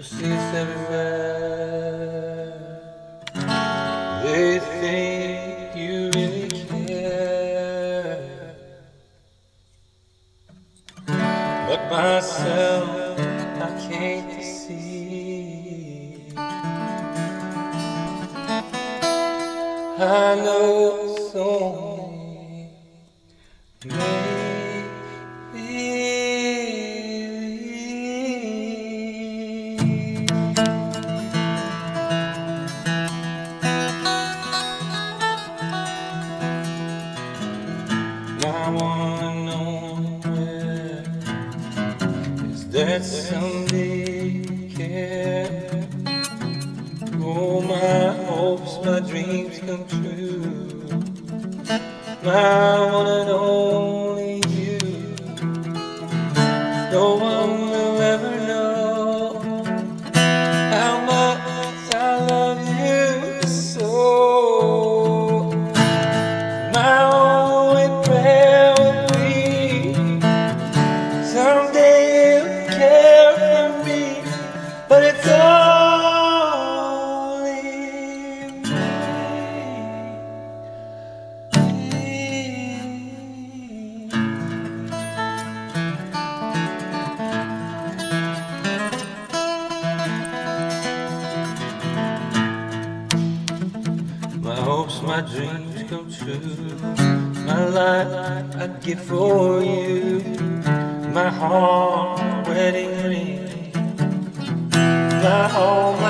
persists everywhere. They think you really care, but myself I can't deceive. I know that someday care? Oh, my hopes, my dreams come true. My one and only my dreams come true. My life I'd give for you. My heart, wedding ring. My home, my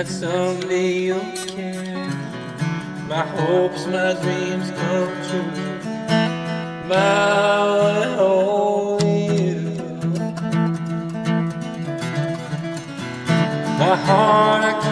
that someday you'll care. My hopes, my dreams come true. My only you. My heart